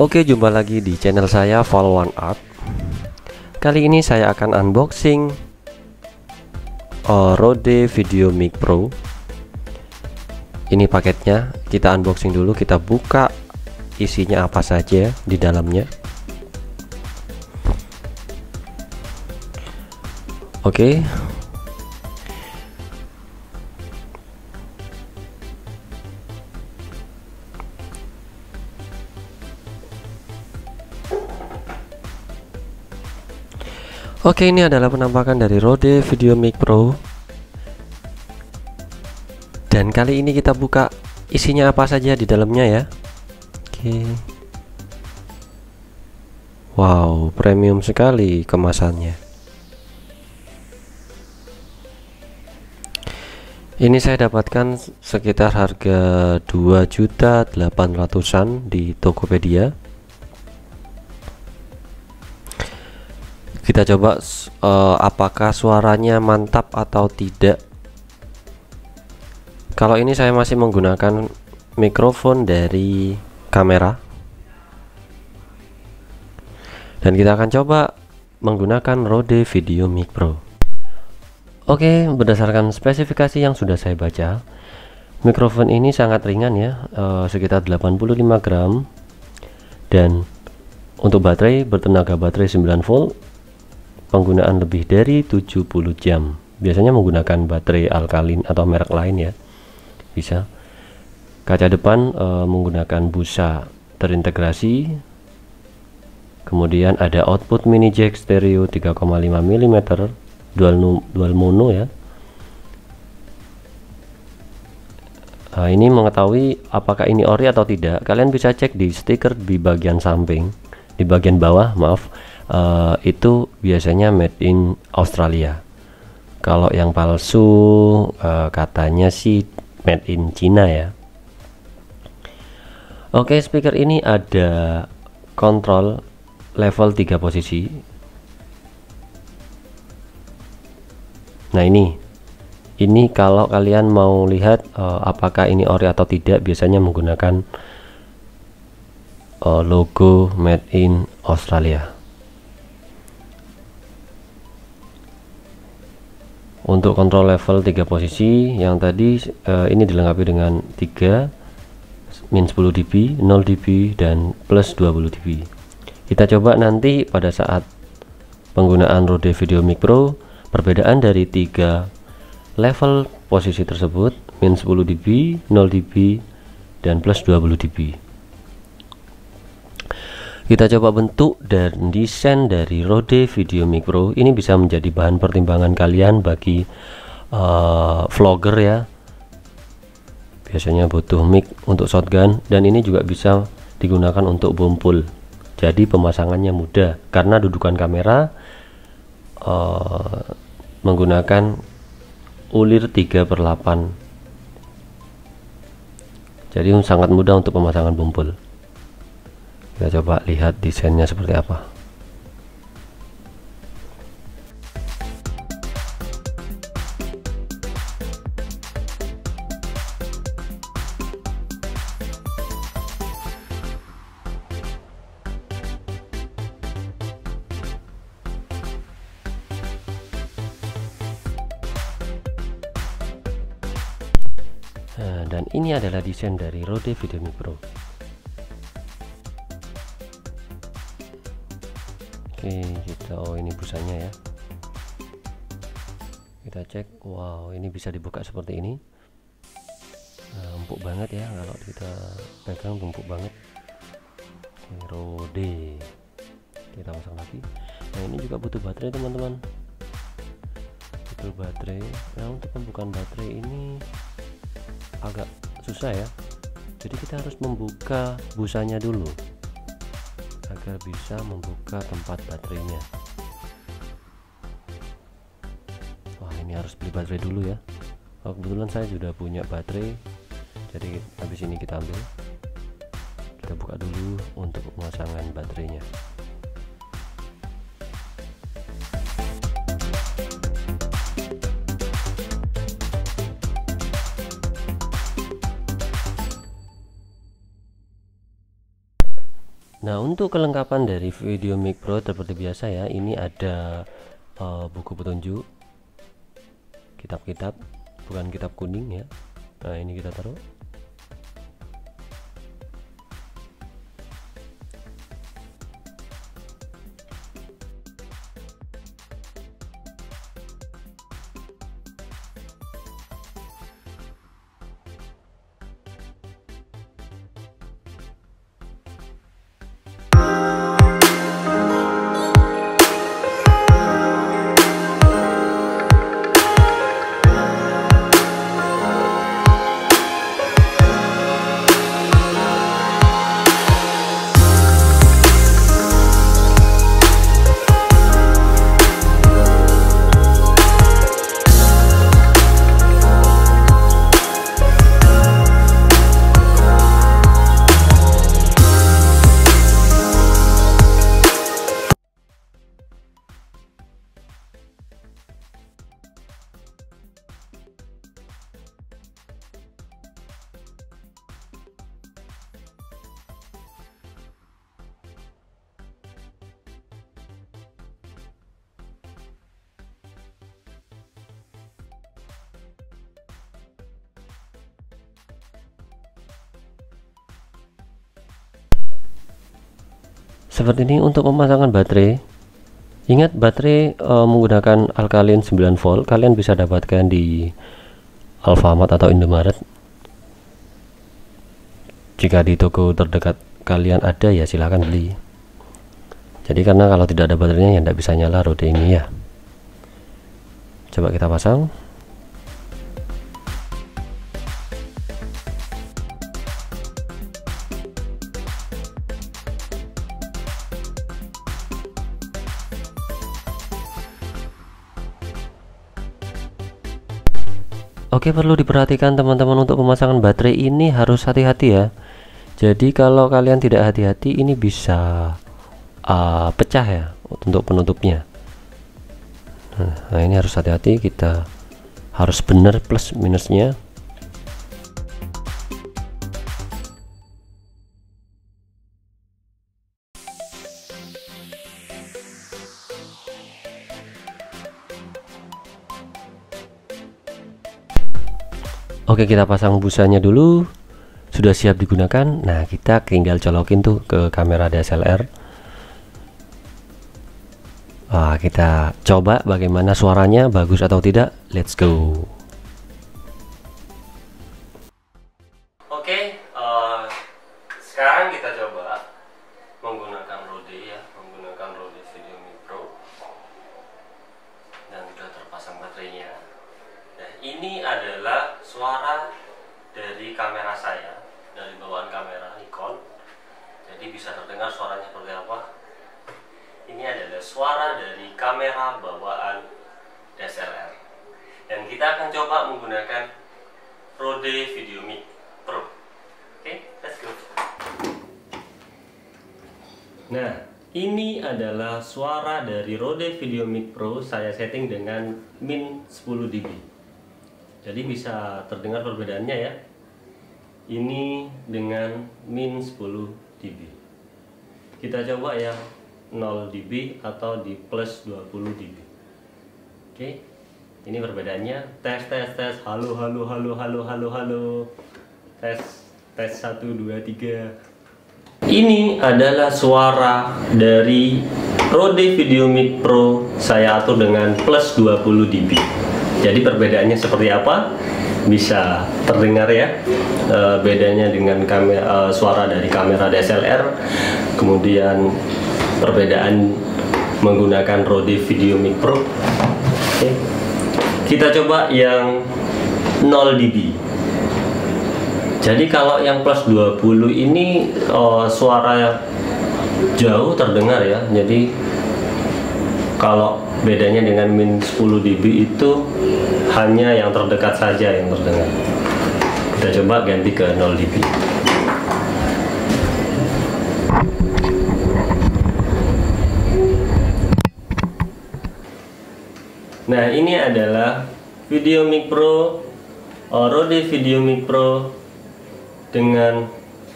Oke jumpa lagi di channel saya Fall One Art. Kali ini saya akan unboxing uh, Rode Video Mic Pro. Ini paketnya kita unboxing dulu kita buka isinya apa saja di dalamnya. Oke Oke ini adalah penampakan dari Rode Video Mic Pro. Dan kali ini kita buka isinya apa saja di dalamnya ya. Oke. Wow premium sekali kemasannya. Ini saya dapatkan sekitar harga 2.800an di Tokopedia kita coba uh, apakah suaranya mantap atau tidak. Kalau ini saya masih menggunakan mikrofon dari kamera. Dan kita akan coba menggunakan Rode Video Mic Pro. Oke berdasarkan spesifikasi yang sudah saya baca mikrofon ini sangat ringan ya uh, sekitar 85 gram. Dan untuk baterai bertenaga baterai 9 volt penggunaan lebih dari 70 jam. Biasanya menggunakan baterai alkalin atau merek lain ya. Bisa. Kaca depan e, menggunakan busa terintegrasi. Kemudian ada output mini jack stereo 3,5 mm dual, dual mono ya. Nah, ini mengetahui apakah ini ori atau tidak. Kalian bisa cek di stiker di bagian samping di bagian bawah maaf uh, itu biasanya made in Australia. Kalau yang palsu uh, katanya sih made in China ya. Oke okay, speaker ini ada kontrol level 3 posisi. Nah ini. Ini kalau kalian mau lihat uh, apakah ini ori atau tidak biasanya menggunakan uh, logo made in Australia untuk kontrol level 3 posisi yang tadi uh, ini dilengkapi dengan 3 min 10 dB 0 dB dan plus 20 dB kita coba nanti pada saat penggunaan Rode Video Mic Pro perbedaan dari tiga level posisi tersebut min 10 dB 0 dB dan plus 20 dB kita coba bentuk dan desain dari Rode Video Micro. Ini bisa menjadi bahan pertimbangan kalian bagi uh, vlogger ya. Biasanya butuh mic untuk shotgun dan ini juga bisa digunakan untuk bumpul jadi pemasangannya mudah karena dudukan kamera uh, menggunakan ulir 3 per 8 jadi sangat mudah untuk pemasangan bumpul kita coba lihat desainnya seperti apa Nah, dan ini adalah desain dari Rode Video Pro. Oke kita oh ini busanya ya. Kita cek. Wow ini bisa dibuka seperti ini. Nah, empuk banget ya kalau kita pegang empuk banget. Oke, rode kita pasang lagi. Nah ini juga butuh baterai teman-teman. Butuh baterai. Nah untuk pembukaan baterai ini agak susah ya. Jadi kita harus membuka busanya dulu agar bisa membuka tempat baterainya. Wah ini harus beli baterai dulu ya. Oh, kebetulan saya sudah punya baterai. Jadi habis ini kita ambil. Kita buka dulu untuk pemasangan baterainya Nah untuk kelengkapan dari Video Mic Pro seperti biasa ya ini ada uh, buku petunjuk kitab-kitab bukan kitab kuning ya. Nah ini kita taruh seperti ini untuk pemasangan baterai ingat baterai e, menggunakan alkalin 9 volt kalian bisa dapatkan di Alfamart atau Indomaret. Jika di toko terdekat kalian ada ya silahkan beli. Jadi karena kalau tidak ada baterainya ya tidak bisa nyala rode ini ya. Coba kita pasang Oke perlu diperhatikan teman-teman untuk pemasangan baterai ini harus hati-hati ya. Jadi kalau kalian tidak hati-hati ini bisa uh, pecah ya untuk penutupnya. Nah, ini harus hati-hati kita harus benar plus minusnya Oke kita pasang busanya dulu. Sudah siap digunakan. Nah kita tinggal colokin tuh ke kamera DSLR Wah, kita coba bagaimana suaranya bagus atau tidak. Let's go kamera saya dari bawaan kamera Nikon jadi bisa terdengar suaranya seperti apa? Ini adalah suara dari kamera bawaan DSLR dan kita akan coba menggunakan Rode VideoMic Pro. Oke okay, let's go. Nah ini adalah suara dari Rode VideoMic Pro saya setting dengan min 10 dB. Jadi bisa terdengar perbedaannya ya ini dengan min 10 dB. Kita coba yang 0 dB atau di plus 20 dB. Oke ini perbedaannya. Tes tes tes. Halo halo halo halo halo halo. Tes tes 1 2 3 ini adalah suara dari Rode VideoMic Pro. Saya atur dengan plus 20 dB. Jadi perbedaannya seperti apa? Bisa terdengar ya e, bedanya dengan kamera e, suara dari kamera DSLR, kemudian perbedaan menggunakan Rode Video Mic Pro. Oke. Kita coba yang 0 dB. Jadi kalau yang plus 20 ini oh, suara jauh terdengar ya. Jadi kalau bedanya dengan min 10 dB itu hanya yang terdekat saja yang terdengar kita coba ganti ke 0 dB nah ini adalah Video Pro oh, Rode Video Pro dengan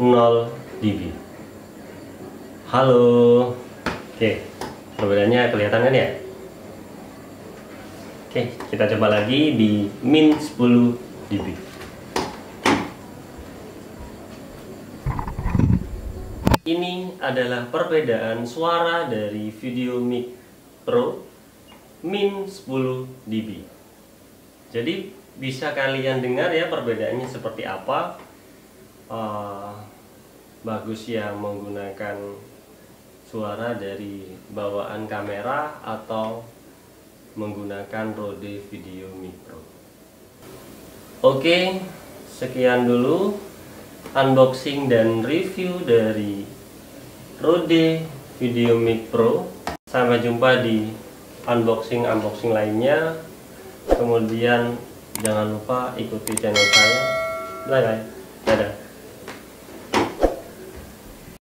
0 dB Halo. Oke, perbedaannya kelihatan kan ya? Oke, kita coba lagi di min 10 dB. Ini adalah perbedaan suara dari Video Mic Pro min 10 dB. Jadi bisa kalian dengar ya perbedaannya seperti apa. Uh, bagus yang menggunakan suara dari bawaan kamera atau menggunakan Rode Video Micro. Oke, sekian dulu unboxing dan review dari Rode Video Mic Pro. Sampai jumpa di unboxing-unboxing lainnya. Kemudian jangan lupa ikuti channel saya. Bye bye. Dadah.